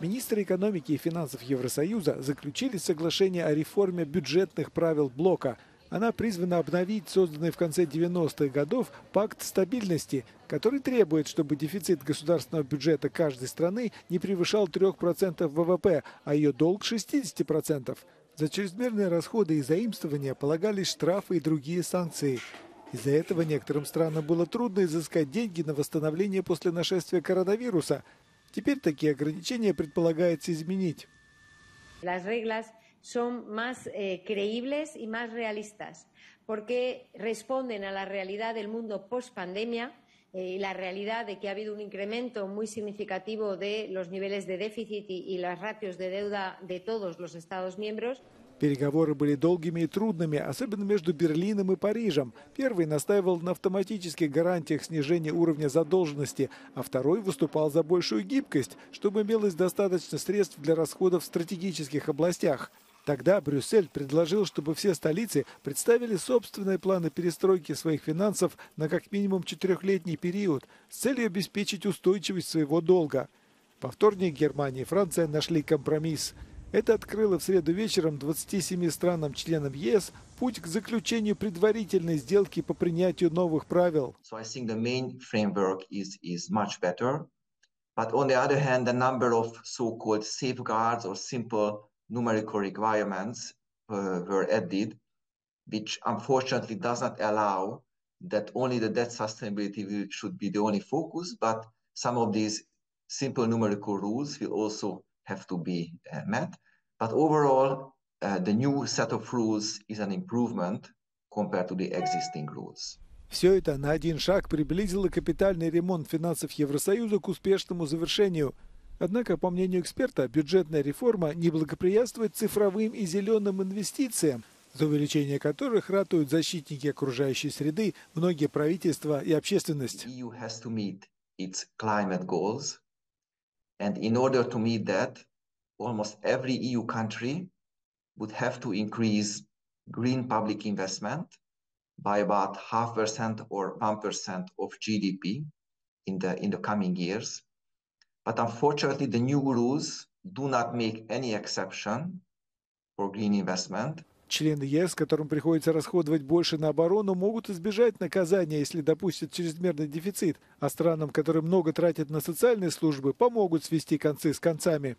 Министры экономики и финансов Евросоюза заключили соглашение о реформе бюджетных правил блока. Она призвана обновить созданный в конце 90-х годов пакт стабильности, который требует, чтобы дефицит государственного бюджета каждой страны не превышал 3% ВВП, а ее долг 60%. За чрезмерные расходы и заимствования полагались штрафы и другие санкции. Из-за этого некоторым странам было трудно изыскать деньги на восстановление после нашествия коронавируса. Теперь такие ограничения предполагается изменить. Las reglas son más eh, creíbles y más realistas porque responden a la realidad del mundo post pandemia eh, y la realidad de que ha habido un incremento muy significativo de los niveles de déficit y, y las ratios de deuda de todos los Estados miembros. Переговоры были долгими и трудными, особенно между Берлином и Парижем. Первый настаивал на автоматических гарантиях снижения уровня задолженности, а второй выступал за большую гибкость, чтобы имелось достаточно средств для расходов в стратегических областях. Тогда Брюссель предложил, чтобы все столицы представили собственные планы перестройки своих финансов на как минимум четырехлетний период с целью обеспечить устойчивость своего долга. Во вторник Германия и Франция нашли компромисс – это открыло в среду вечером 27 странам-членам ЕС путь к заключению предварительной сделки по принятию новых правил. Uh, that only the debt sustainability should be the only focus, but some of these simple numerical rules will also have to be uh, met. But overall, uh, the new set of rules is an improvement compared to the existing rules. Все это на один шаг приблизило капитальный ремонт финансов Евросоюза к успешному завершению. Однако, по мнению эксперта, бюджетная реформа не благоприятствует цифровым и зеленым инвестициям, за увеличение которых ратуют защитники окружающей среды, многие правительства и общественность. And in order to meet that, almost every EU country would have to increase green public investment by about half percent or 1% of GDP in the, in the coming years. But unfortunately, the new rules do not make any exception for green investment. Члены ЕС, которым приходится расходовать больше на оборону, могут избежать наказания, если допустят чрезмерный дефицит, а странам, которые много тратят на социальные службы, помогут свести концы с концами.